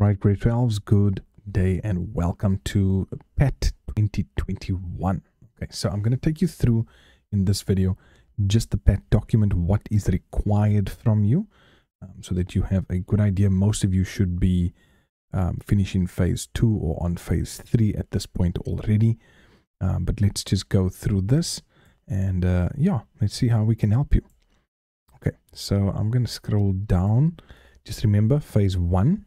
Right, grade 12s, good day and welcome to PAT 2021. Okay, so I'm going to take you through in this video just the PAT document, what is required from you um, so that you have a good idea. Most of you should be um, finishing phase two or on phase three at this point already. Um, but let's just go through this and uh, yeah, let's see how we can help you. Okay, so I'm going to scroll down. Just remember phase one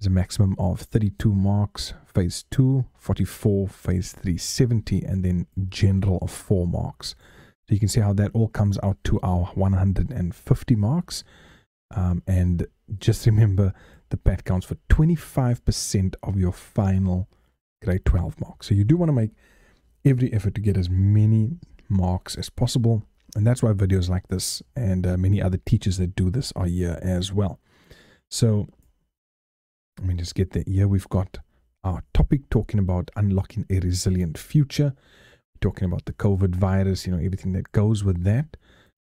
is a maximum of 32 marks, phase 2, 44, phase 3, 70, and then general of 4 marks. So you can see how that all comes out to our 150 marks. Um, and just remember the PAT counts for 25% of your final grade 12 marks. So you do want to make every effort to get as many marks as possible. And that's why videos like this and uh, many other teachers that do this are here as well. So let me just get there. Here we've got our topic talking about unlocking a resilient future. We're talking about the COVID virus, you know, everything that goes with that.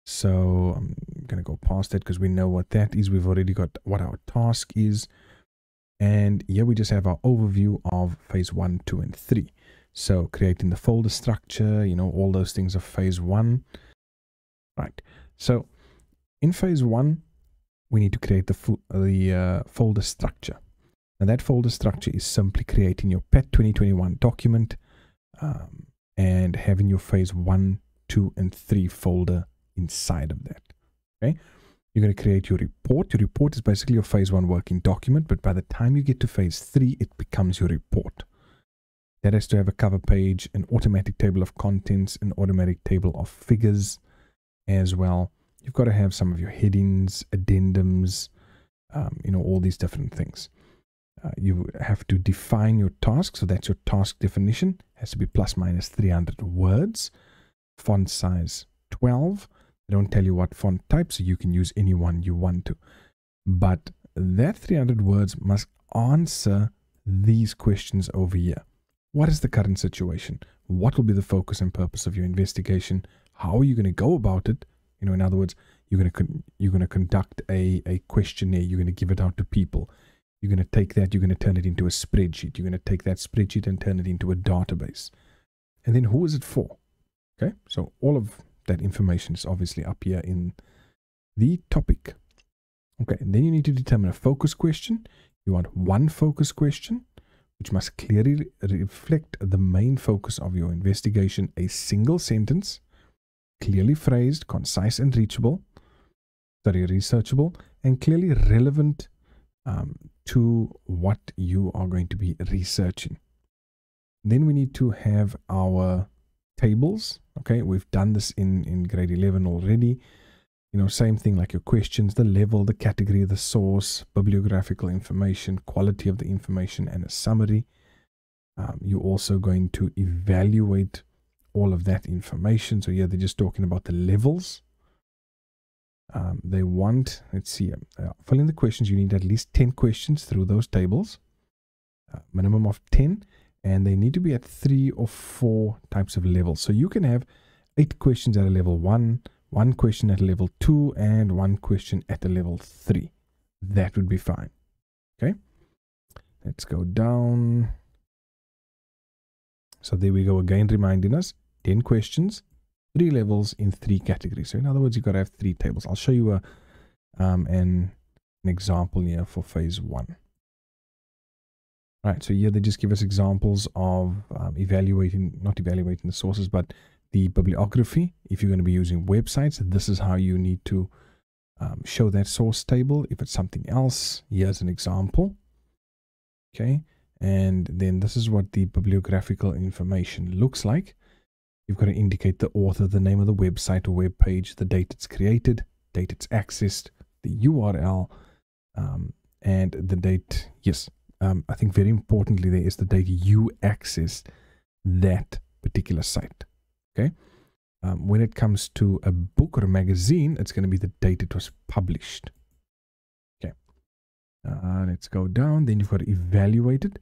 So I'm going to go past that because we know what that is. We've already got what our task is. And here we just have our overview of phase one, two, and three. So creating the folder structure, you know, all those things of phase one. Right. So in phase one, we need to create the, the uh, folder structure. Now that folder structure is simply creating your PAT 2021 document um, and having your phase one, two, and three folder inside of that. Okay. You're going to create your report. Your report is basically your phase one working document, but by the time you get to phase three, it becomes your report. That has to have a cover page, an automatic table of contents, an automatic table of figures as well. You've got to have some of your headings, addendums, um, you know, all these different things. Uh, you have to define your task. So that's your task definition. It has to be plus minus 300 words. Font size 12. They don't tell you what font type, so you can use any one you want to. But that 300 words must answer these questions over here. What is the current situation? What will be the focus and purpose of your investigation? How are you going to go about it? You know, in other words, you're going to you're going to conduct a, a questionnaire. You're going to give it out to people. You're going to take that, you're going to turn it into a spreadsheet. You're going to take that spreadsheet and turn it into a database. And then who is it for? Okay, so all of that information is obviously up here in the topic. Okay, and then you need to determine a focus question. You want one focus question, which must clearly reflect the main focus of your investigation, a single sentence, clearly phrased, concise and reachable, very researchable, and clearly relevant um, to what you are going to be researching. Then we need to have our tables. Okay, we've done this in, in grade 11 already. You know, same thing like your questions, the level, the category, the source, bibliographical information, quality of the information, and a summary. Um, you're also going to evaluate all of that information. So, yeah, they're just talking about the levels um, they want, let's see, uh, fill in the questions. You need at least 10 questions through those tables, uh, minimum of 10, and they need to be at three or four types of levels. So you can have eight questions at a level one, one question at a level two, and one question at a level three. That would be fine. Okay, let's go down. So there we go again, reminding us 10 questions, three levels in three categories. So in other words, you've got to have three tables. I'll show you a, um, an, an example here for phase one. All right, so here they just give us examples of um, evaluating, not evaluating the sources, but the bibliography. If you're going to be using websites, this is how you need to um, show that source table. If it's something else, here's an example. Okay, and then this is what the bibliographical information looks like. You've got to indicate the author, the name of the website or web page, the date it's created, date it's accessed, the URL, um, and the date. Yes, um, I think very importantly there is the date you accessed that particular site. Okay. Um, when it comes to a book or a magazine, it's going to be the date it was published. Okay. Uh, let's go down. Then you've got to evaluate it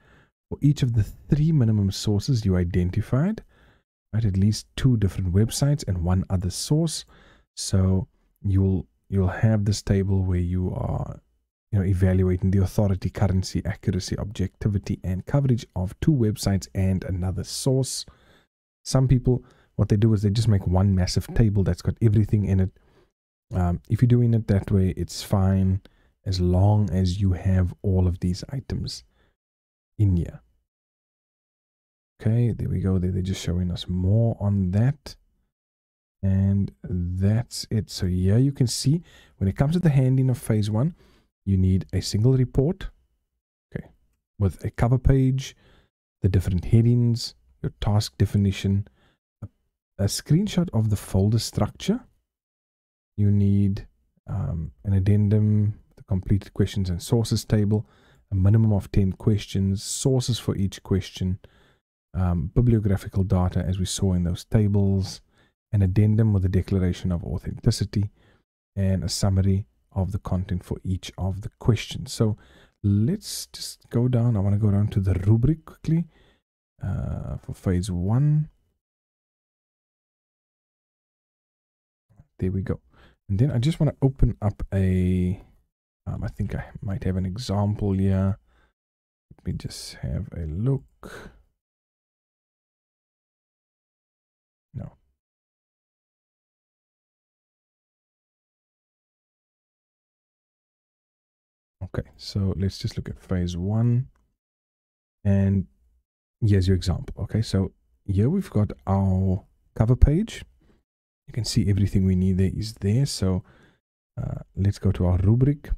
for each of the three minimum sources you identified right at least two different websites and one other source so you'll you'll have this table where you are you know, evaluating the authority, currency, accuracy, objectivity, and coverage of two websites and another source. Some people, what they do is they just make one massive table that's got everything in it. Um, if you're doing it that way, it's fine as long as you have all of these items in here. Okay, there we go. They're just showing us more on that. And that's it. So here you can see when it comes to the handing of phase one, you need a single report, okay, with a cover page, the different headings, your task definition, a, a screenshot of the folder structure. You need um, an addendum, the completed questions and sources table, a minimum of 10 questions, sources for each question, um, bibliographical data as we saw in those tables, an addendum with a declaration of authenticity, and a summary of the content for each of the questions. So let's just go down. I want to go down to the rubric quickly uh, for phase one. There we go. And then I just want to open up a, um, I think I might have an example here. Let me just have a look. Okay, so let's just look at phase one. And here's your example. Okay, so here we've got our cover page. You can see everything we need there is there. So uh, let's go to our rubric.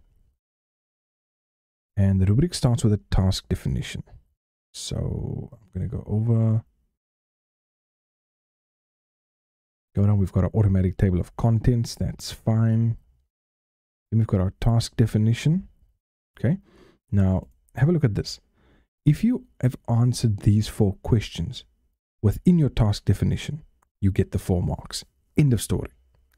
And the rubric starts with a task definition. So I'm going to go over. Go down, we've got our automatic table of contents. That's fine. Then we've got our task definition. Okay. Now, have a look at this. If you have answered these four questions within your task definition, you get the four marks. End of story.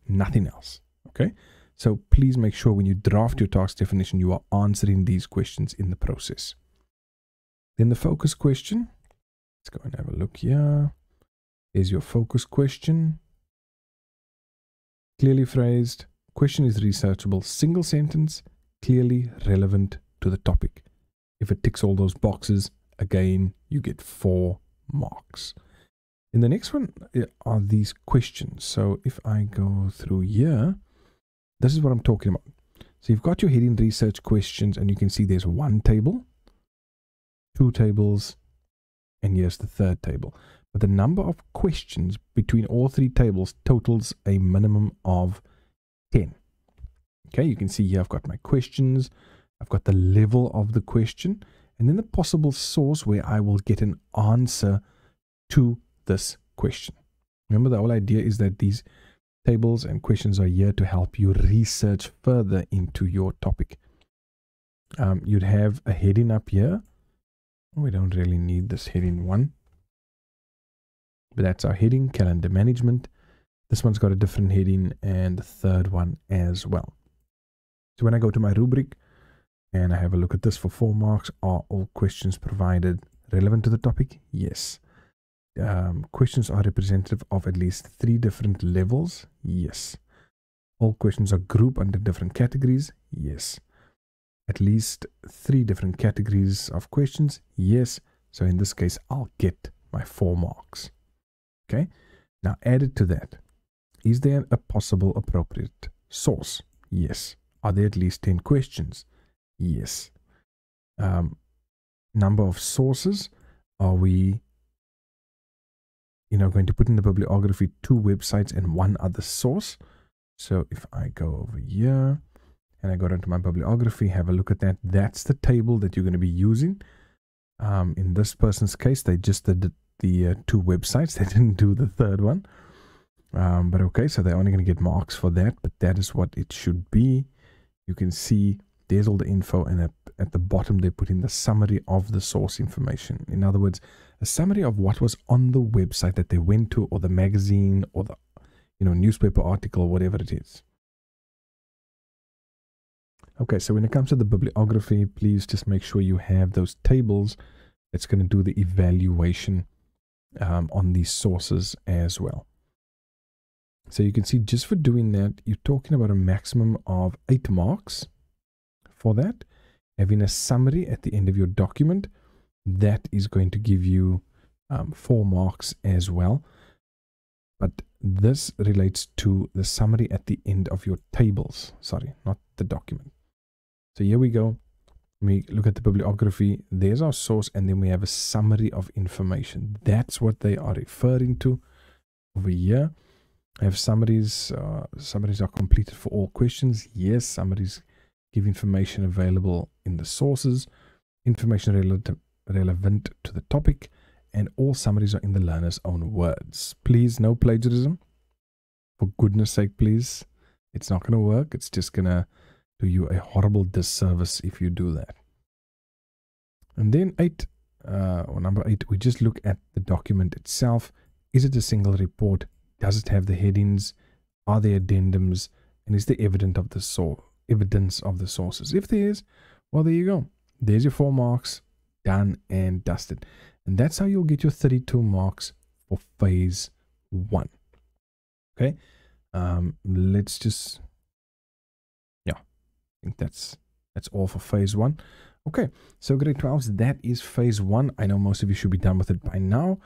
Nothing else. Okay. So please make sure when you draft your task definition, you are answering these questions in the process. Then the focus question. Let's go and have a look here. Is your focus question. Clearly phrased. Question is researchable. Single sentence clearly relevant to the topic. If it ticks all those boxes, again, you get four marks. In the next one are these questions. So if I go through here, this is what I'm talking about. So you've got your heading research questions and you can see there's one table, two tables, and here's the third table. But the number of questions between all three tables totals a minimum of 10. Okay, you can see here I've got my questions, I've got the level of the question, and then the possible source where I will get an answer to this question. Remember, the whole idea is that these tables and questions are here to help you research further into your topic. Um, you'd have a heading up here. We don't really need this heading one. But that's our heading, calendar management. This one's got a different heading and the third one as well. So when I go to my rubric and I have a look at this for four marks, are all questions provided relevant to the topic? Yes. Um, questions are representative of at least three different levels? Yes. All questions are grouped under different categories? Yes. At least three different categories of questions? Yes. So in this case, I'll get my four marks. Okay. Now added to that, is there a possible appropriate source? Yes. Are there at least 10 questions? Yes. Um, number of sources. Are we, you know, going to put in the bibliography two websites and one other source? So if I go over here and I go down to my bibliography, have a look at that. That's the table that you're going to be using. Um, in this person's case, they just did the, uh, two websites. They didn't do the third one. Um, but okay, so they're only going to get marks for that, but that is what it should be you can see there's all the info and at, the bottom they put in the summary of the source information. In other words, a summary of what was on the website that they went to or the magazine or the you know newspaper article, whatever it is. Okay, so when it comes to the bibliography, please just make sure you have those tables that's going to do the evaluation um, on these sources as well. So you can see just for doing that, you're talking about a maximum of eight marks for that. having a summary at the end of your document. That is going to give you um, four marks as well. But this relates to the summary at the end of your tables. Sorry, not the document. So here we go. We look at the bibliography. There's our source, and then we have a summary of information. That's what they are referring to over here. Have summaries. Uh, summaries are completed for all questions. Yes, summaries give information available in the sources, information relative, relevant to the topic, and all summaries are in the learner's own words. Please, no plagiarism. For goodness sake, please. It's not going to work. It's just going to do you a horrible disservice if you do that. And then eight, uh, or number eight, we just look at the document itself. Is it a single report? Does it have the headings? Are there addendums? And is there evidence of the source? Evidence of the sources? If there is, well, there you go. There's your four marks, done and dusted. And that's how you'll get your 32 marks for phase one. Okay. Um, let's just, yeah, I think that's, that's all for phase one. Okay. So grade 12s, that is phase one. I know most of you should be done with it by now.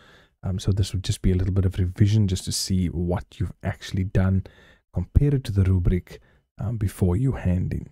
Um, so this would just be a little bit of revision just to see what you've actually done, compare it to the rubric um, before you hand in.